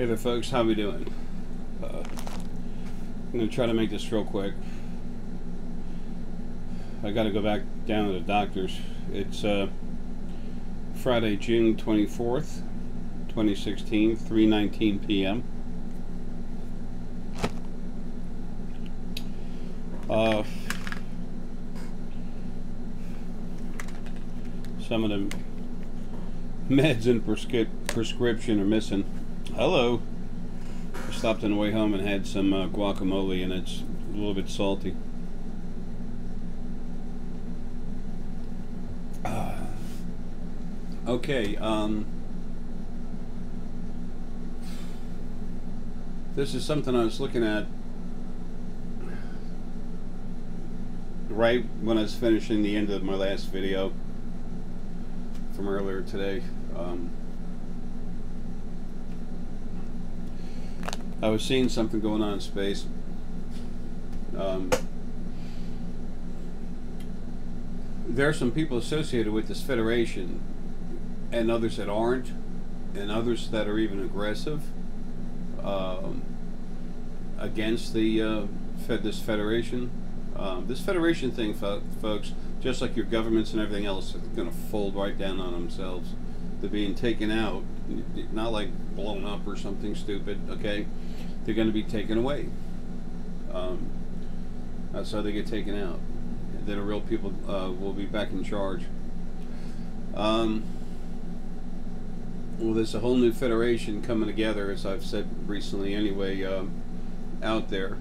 Hey there, folks. How we doing? Uh, I'm gonna try to make this real quick. I got to go back down to the doctor's. It's uh, Friday, June 24th, 2016, 3:19 p.m. Uh, some of the meds prescri- prescription are missing. Hello. I stopped on the way home and had some uh, guacamole, and it's a little bit salty. Uh, okay. Um, this is something I was looking at right when I was finishing the end of my last video from earlier today. Um, I was seeing something going on in space. Um, there are some people associated with this federation, and others that aren't, and others that are even aggressive um, against the uh, fed this federation. Um, this federation thing, fo folks, just like your governments and everything else, are going to fold right down on themselves. They're being taken out, not like blown up or something stupid. Okay, they're going to be taken away. Um, that's how they get taken out. Then the real people uh, will be back in charge. Um, well, there's a whole new federation coming together, as I've said recently anyway, um, out there.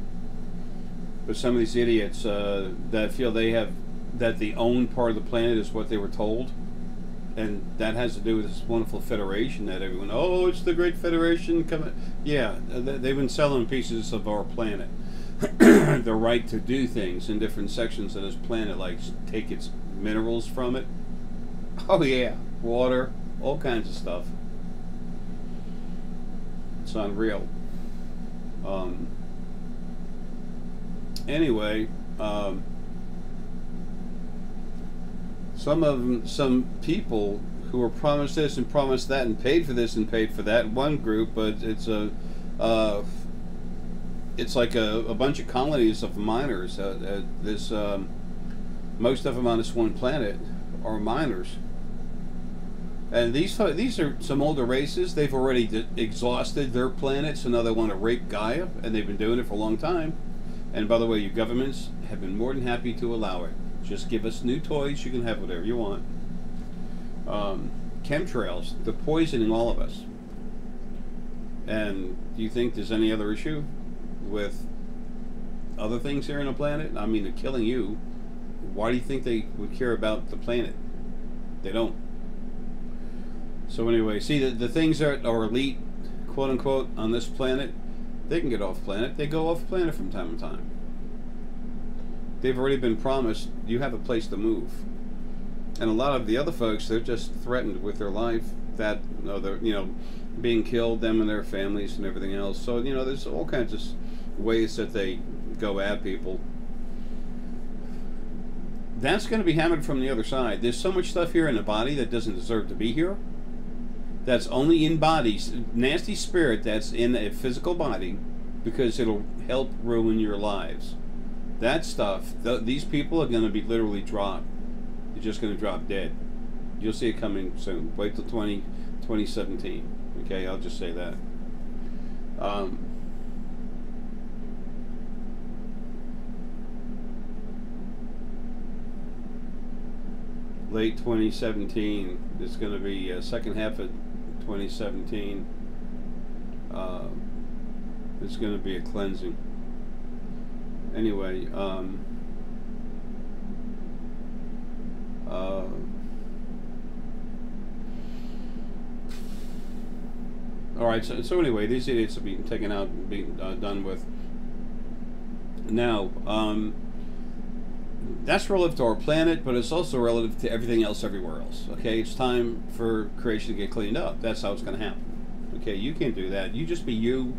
But some of these idiots uh, that feel they have, that the own part of the planet is what they were told. And that has to do with this wonderful federation that everyone, oh, it's the great federation coming. Yeah, they've been selling pieces of our planet. the right to do things in different sections of this planet, like take its minerals from it. Oh, yeah, water, all kinds of stuff. It's unreal. Um, anyway, um, some of them, some people who were promised this and promised that and paid for this and paid for that. One group, but it's a, uh, it's like a, a, bunch of colonies of miners. Uh, uh, this, um, most of them on this one planet are miners. And these these are some older races. They've already exhausted their planet, so now they want to rape Gaia, and they've been doing it for a long time. And by the way, your governments have been more than happy to allow it. Just give us new toys, you can have whatever you want. Um, chemtrails, they're poisoning all of us. And do you think there's any other issue with other things here on the planet? I mean, they're killing you. Why do you think they would care about the planet? They don't. So anyway, see the, the things that are elite, quote unquote, on this planet, they can get off planet. They go off planet from time to time. They've already been promised you have a place to move. And a lot of the other folks, they're just threatened with their life, that you know, they're you know, being killed, them and their families and everything else. So you know, there's all kinds of ways that they go at people. That's going to be hammered from the other side. There's so much stuff here in the body that doesn't deserve to be here that's only in bodies, nasty spirit that's in a physical body because it'll help ruin your lives. That stuff, th these people are going to be literally dropped. They're just going to drop dead. You'll see it coming soon. Wait till 20, 2017. Okay, I'll just say that. Um, late 2017 is going to be uh, second half of 2017 uh, it's going to be a cleansing anyway um, uh, all right so, so anyway these idiots are being taken out and being uh, done with now um, that's relative to our planet, but it's also relative to everything else everywhere else. Okay, it's time for creation to get cleaned up. That's how it's going to happen. Okay, you can't do that. You just be you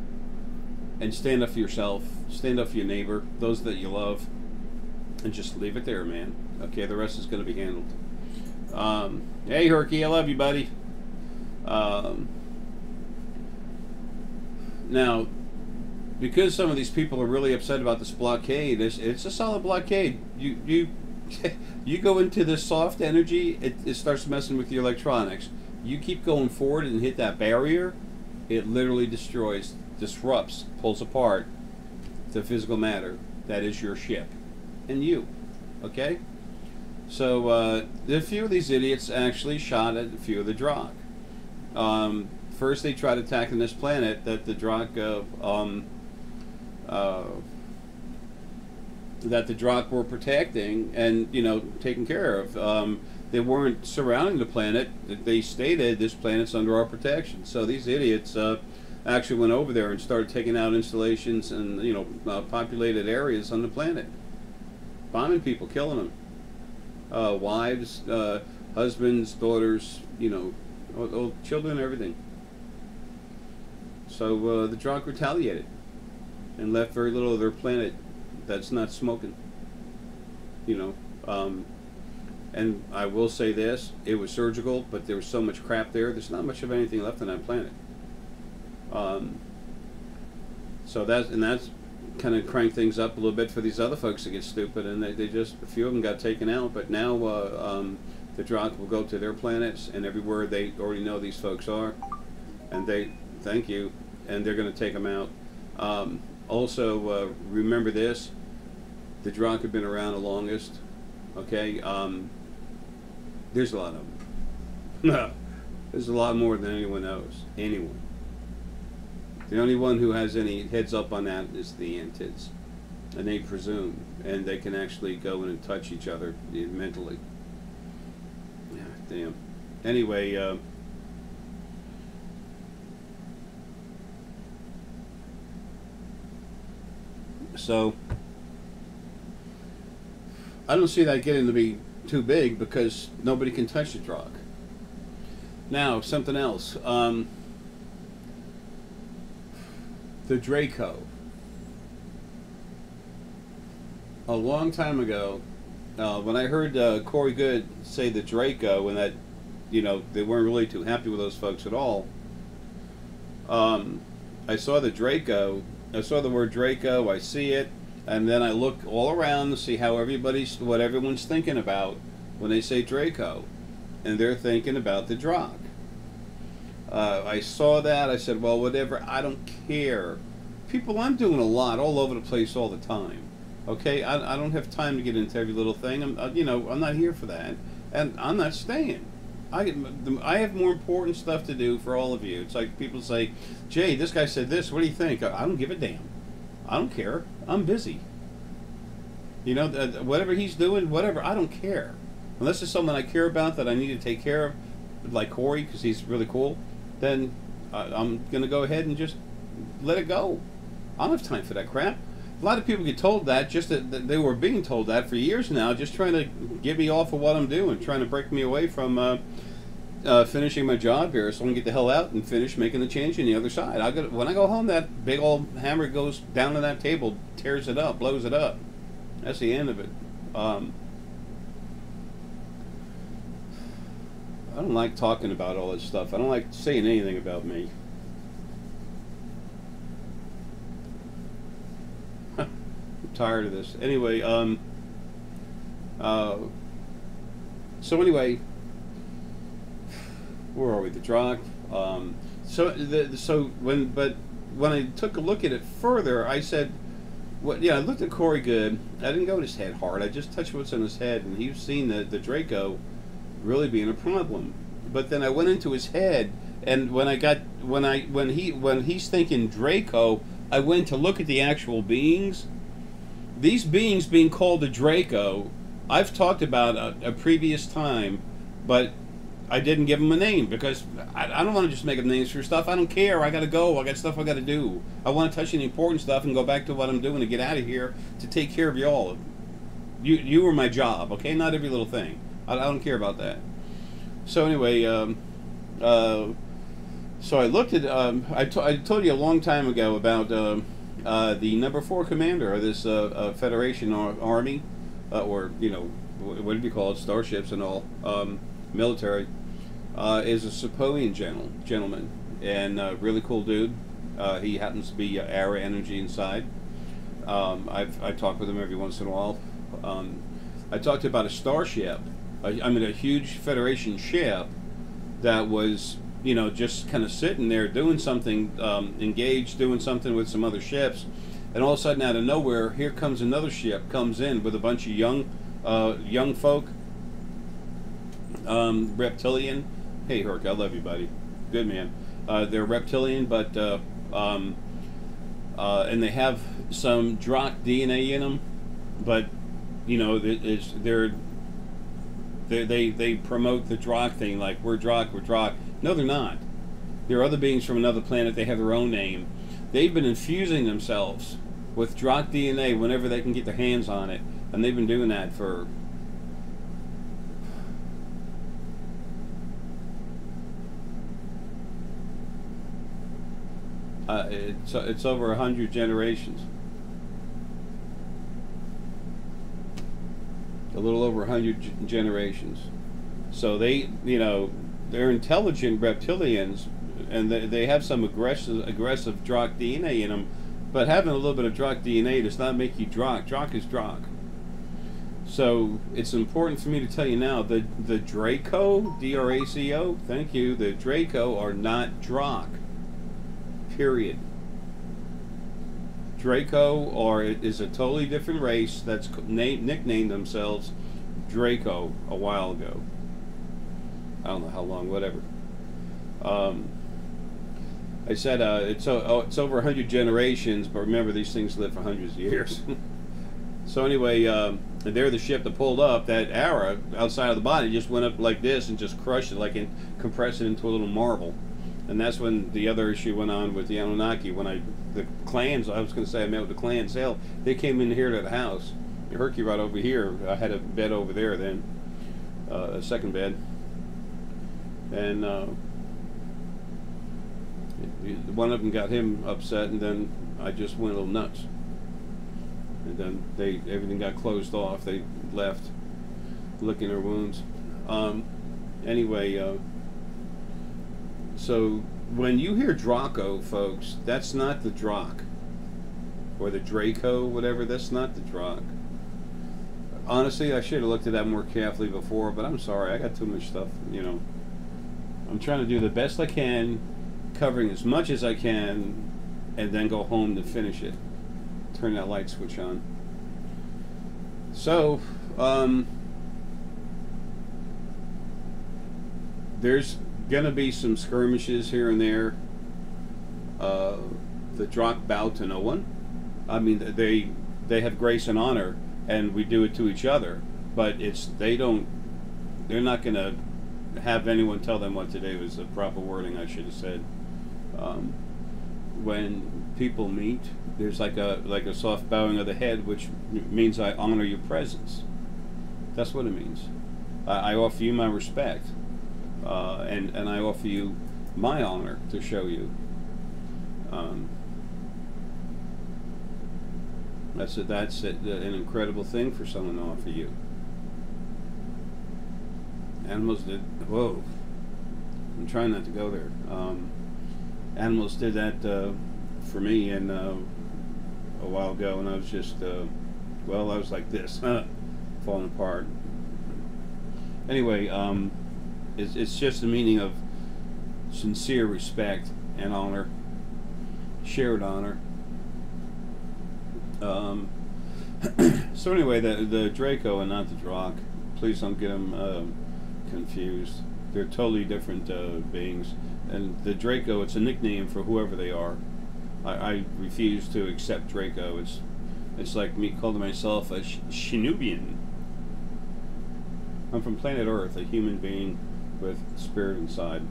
and stand up for yourself, stand up for your neighbor, those that you love, and just leave it there, man. Okay, the rest is going to be handled. Um, hey, Herky, I love you, buddy. Um, now, because some of these people are really upset about this blockade, it's, it's a solid blockade. You you you go into this soft energy, it, it starts messing with your electronics. You keep going forward and hit that barrier, it literally destroys, disrupts, pulls apart the physical matter that is your ship and you. Okay? So uh, a few of these idiots actually shot at a few of the Drachk. Um, first, they tried attacking this planet that the Drachk uh, um, uh, that the Drachk were protecting and you know taking care of. Um, they weren't surrounding the planet. They stated this planet's under our protection. So these idiots uh, actually went over there and started taking out installations and you know uh, populated areas on the planet, bombing people, killing them, uh, wives, uh, husbands, daughters, you know, old, old children, everything. So uh, the Drachk retaliated and left very little of their planet that's not smoking. You know, um, and I will say this: it was surgical, but there was so much crap there. There's not much of anything left on that planet. Um, so that's and that's kind of crank things up a little bit for these other folks to get stupid, and they, they just a few of them got taken out. But now uh, um, the Drachk will go to their planets, and everywhere they already know these folks are, and they thank you, and they're going to take them out. Um, also, uh, remember this: the Drachk have been around the longest. Okay, um, there's a lot of them. there's a lot more than anyone knows. Anyone. The only one who has any heads up on that is the Antids. And they presume. And they can actually go in and touch each other mentally. Yeah, damn. Anyway, uh, so I don't see that getting to be too big because nobody can touch the Drachk. Now, something else. Um, the Draco. A long time ago, uh, when I heard uh, Corey Goode say the Draco, and that, you know, they weren't really too happy with those folks at all, um, I saw the Draco. I saw the word Draco. I see it, and then I look all around to see how everybody's, what everyone's thinking about when they say Draco, and they're thinking about the Drachk. Uh, I saw that. I said, well, whatever. I don't care. People, I'm doing a lot all over the place all the time. Okay, I, I don't have time to get into every little thing. I'm, uh, you know, I'm not here for that, and I'm not staying. I, I have more important stuff to do for all of you. It's like people say, Jay, this guy said this. What do you think? I don't give a damn. I don't care. I'm busy. You know, whatever he's doing, whatever, I don't care. Unless it's someone I care about that I need to take care of, like Corey, because he's really cool then I'm going to go ahead and just let it go. I don't have time for that crap. A lot of people get told that, just that, that they were being told that for years now, just trying to get me off of what I'm doing, trying to break me away from uh, uh, finishing my job here so I can get the hell out and finish making the change on the other side. I got when I go home, that big old hammer goes down to that table, tears it up, blows it up. That's the end of it. Um, I don't like talking about all this stuff. I don't like saying anything about me. I'm tired of this. Anyway, um, uh, so anyway, where are we? The Drachk. Um, so the, so when but when I took a look at it further, I said, "What? Yeah, I looked at Corey Goode. I didn't go in his head hard. I just touched what's in his head, and he's seen the the Draco." Really being a problem. But then I went into his head, and when I got when I when he when he's thinking Draco, I went to look at the actual beings. These beings being called a Draco, I've talked about a, a previous time, but I didn't give them a name because I, I don't want to just make up names for stuff. I don't care. I got to go. I got stuff I got to do. I want to touch the important stuff and go back to what I'm doing to get out of here to take care of y'all. You you were my job, okay? Not every little thing. I, I don't care about that. So anyway, um, uh, so I looked at. Um, I, told you a long time ago about uh, uh, the number four commander of this uh, uh, Federation ar army, uh, or you know, what do you call it, starships and all, um, military, is a Sepoian gentle, gentleman and really cool dude. Uh, he happens to be Ara Energy inside. Um, I've I talk with him every once in a while. Um, I talked about a starship. I, I mean, a huge Federation ship that was you know just kind of sitting there doing something, um, engaged, doing something with some other ships, and all of a sudden, out of nowhere, here comes another ship comes in with a bunch of young uh, young folk, um, reptilian. Hey, Herc, I love you, buddy. Good man. Uh, they're reptilian, but uh, um, uh, and they have some Drachk DNA in them, but you know, it's, they're, they they they promote the Drachk thing like we're Drachk, we're Drachk. No, they're not. They're other beings from another planet. They have their own name. They've been infusing themselves with Drachk DNA whenever they can get their hands on it, and they've been doing that for Uh, it's it's over a hundred generations. A little over a hundred generations. So they, you know, they're intelligent reptilians, and they, they have some aggressive aggressive Drachk DNA in them. But having a little bit of Drachk DNA does not make you Drachk. Drachk is Drachk. So it's important for me to tell you now the the Draco, D R A C O, thank you. The Draco are not Drachk period. Draco or it is a totally different race that's nicknamed themselves Draco a while ago. I don't know how long, whatever. Um, I said uh, it's oh, it's over hundred generations, but remember these things live for hundreds of years. so anyway, um, they're the ship that pulled up. That arrow outside of the body just went up like this and just crushed it, like and compressed it into a little marble and that's when the other issue went on with the Anunnaki. When I, the clans, I was going to say I met with the clans. Hell, They came in here to the house. Herky right over here. I had a bed over there then, uh, a second bed, and uh, one of them got him upset, and then I just went a little nuts. And then they everything got closed off. They left, licking their wounds. Um, anyway. Uh, so when you hear Draco, folks, that's not the Drachk. Or the Draco, whatever, that's not the Drachk. Honestly, I should have looked at that more carefully before, but I'm sorry, I got too much stuff, you know. I'm trying to do the best I can, covering as much as I can, and then go home to finish it. Turn that light switch on. So, um, there's going to be some skirmishes here and there. Uh, the Drachk bow to no one. I mean, they they have grace and honor, and we do it to each other. But it's they don't. They're not going to have anyone tell them what to do. Is the proper wording I should have said. Um, when people meet, there's like a like a soft bowing of the head, which means I honor your presence. That's what it means. I, I offer you my respect uh, and and I offer you my honor to show you. Um, that's a, that's an incredible thing for someone to offer you. Animals did. Whoa! I'm trying not to go there. Um, animals did that uh, for me, and uh, a while ago, and I was just uh, well, I was like this, falling apart. Anyway. Um, it's, it's just the meaning of sincere respect and honor, shared honor. Um, so anyway, the the Draco and not the Drachk. Please don't get them uh, confused. They're totally different uh, beings. And the Draco, it's a nickname for whoever they are. I, I refuse to accept Draco. It's it's like me calling myself a sh- Shinubian. I'm from planet Earth, a human being with spirit inside.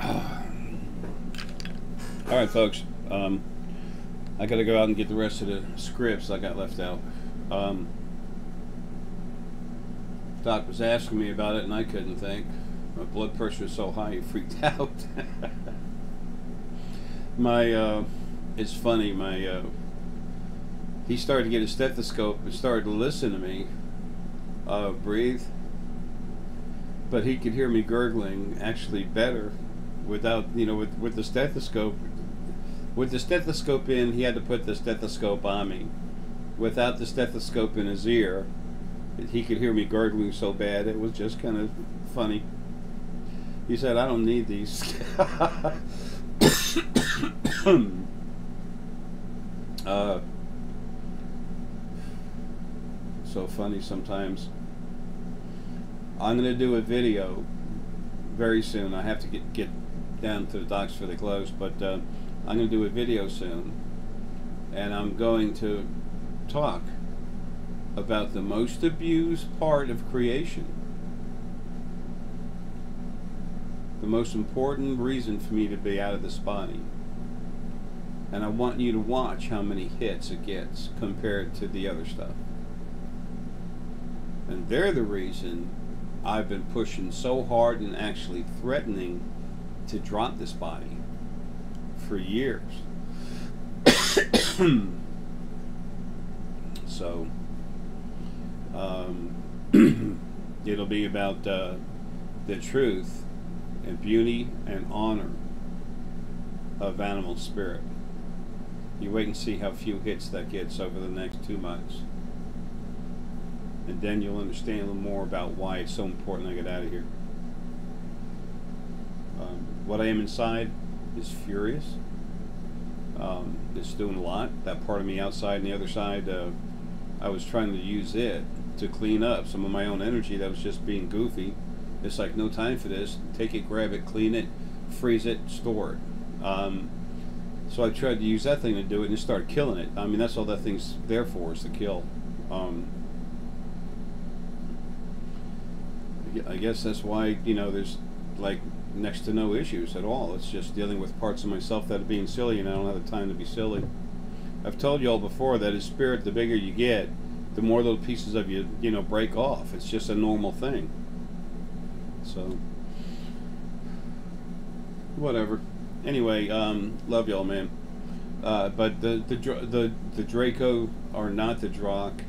All right, folks. Um, I got to go out and get the rest of the scripts I got left out. Um, Doc was asking me about it, and I couldn't think. My blood pressure was so high, he freaked out. my, uh, it's funny. My, uh, he started to get a stethoscope and started to listen to me uh, breathe. but he could hear me gurgling actually better without you know with with the stethoscope. With the stethoscope in, he had to put the stethoscope on me. Without the stethoscope in his ear, he could hear me gurgling so bad it was just kind of funny. He said, "I don't need these." uh, so funny sometimes. I'm going to do a video very soon. I have to get, get down to the docks for the close, but uh, I'm going to do a video soon. And I'm going to talk about the most abused part of creation. The most important reason for me to be out of this body. And I want you to watch how many hits it gets compared to the other stuff. And they're the reason I've been pushing so hard and actually threatening to drop this body for years. so, um, it'll be about uh, the truth and beauty and honor of animal spirit. You wait and see how few hits that gets over the next two months and then you'll understand a little more about why it's so important I get out of here. Um, what I am inside is furious. Um, it's doing a lot. That part of me outside and the other side, uh, I was trying to use it to clean up some of my own energy that was just being goofy. It's like no time for this. Take it, grab it, clean it, freeze it, store it. Um, so I tried to use that thing to do it and it started killing it. I mean, that's all that thing's there for is to kill. Um, I guess that's why you know there's like next to no issues at all. It's just dealing with parts of myself that are being silly, and I don't have the time to be silly. I've told you all before that in spirit, the bigger you get, the more little pieces of you you know break off. It's just a normal thing. So whatever. Anyway, um, love y'all, man. Uh, but the the the the Draco are not the Drock.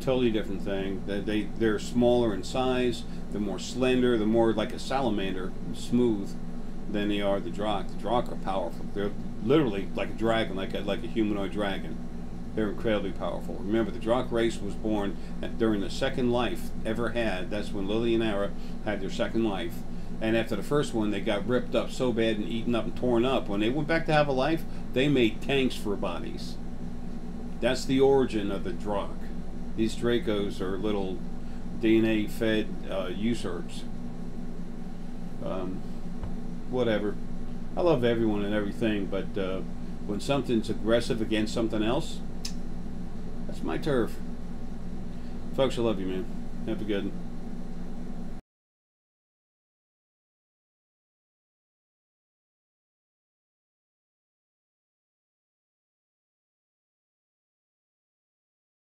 Totally different thing. They, they they're smaller in size the more slender, the more like a salamander, smooth than they are the Drock. The Drock are powerful. They're literally like a dragon, like a, like a humanoid dragon. They're incredibly powerful. Remember, the Drock race was born during the second life ever had. That's when Lily and Ara had their second life. And after the first one, they got ripped up so bad and eaten up and torn up. When they went back to have a life, they made tanks for bodies. That's the origin of the Drock. These Dracos are little DNA fed uh, usurps. Um, whatever. I love everyone and everything, but uh, when something's aggressive against something else, that's my turf. Folks, I love you, man. Have a good one.